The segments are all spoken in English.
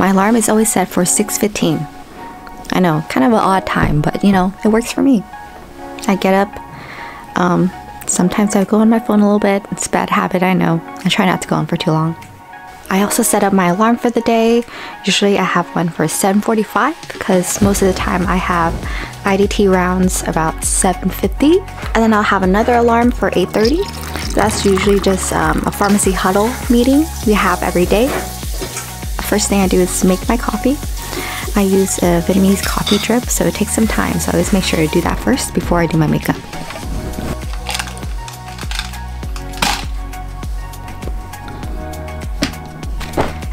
My alarm is always set for 6:15. I know, kind of an odd time, but you know, it works for me. I get up. Um, sometimes I go on my phone a little bit. It's a bad habit, I know. I try not to go on for too long. I also set up my alarm for the day. Usually I have one for 7:45 because most of the time I have IDT rounds about 7:50, and then I'll have another alarm for 8:30. That's usually just um, a pharmacy huddle meeting we have every day. First thing I do is make my coffee. I use a Vietnamese coffee drip, so it takes some time. So I always make sure to do that first before I do my makeup.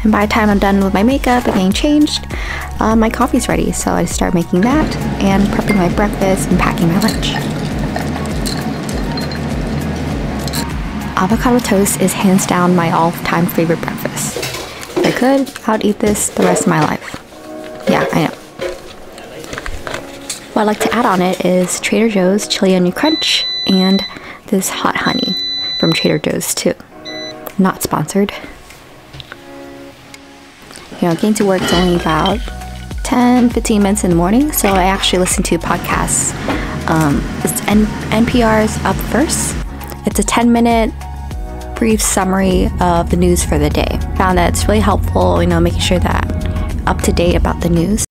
And by the time I'm done with my makeup and getting changed, uh, my coffee's ready. So I start making that and prepping my breakfast and packing my lunch. Avocado toast is hands down my all-time favorite breakfast. Could, I'd eat this the rest of my life. Yeah, I know. What I'd like to add on it is Trader Joe's chili onion crunch and this hot honey from Trader Joe's too. Not sponsored. You know, getting to work is only about 10 15 minutes in the morning, so I actually listen to podcasts. Um, it's N- NPR's Up First. It's a 10 minute brief summary of the news for the day. Found that it's really helpful, you know, making sure that up to date about the news.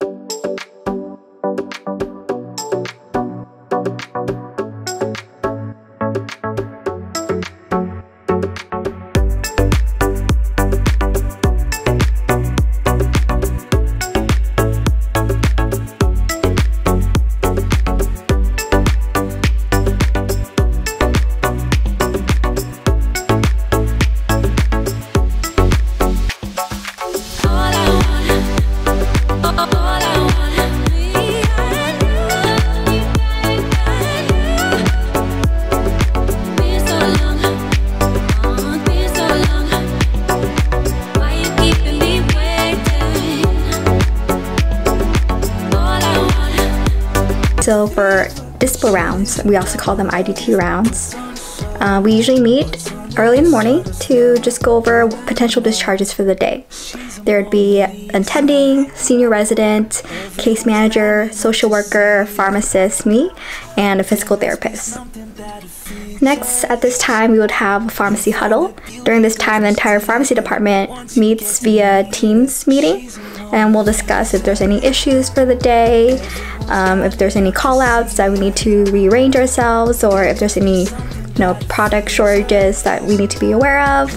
So for dispo rounds, we also call them IDT rounds. Uh, we usually meet early in the morning to just go over potential discharges for the day. There would be attending, senior resident, case manager, social worker, pharmacist, me, and a physical therapist. Next, at this time, we would have a pharmacy huddle. During this time, the entire pharmacy department meets via Teams meeting, and we'll discuss if there's any issues for the day, um, if there's any call outs that we need to rearrange ourselves, or if there's any you know, product shortages that we need to be aware of,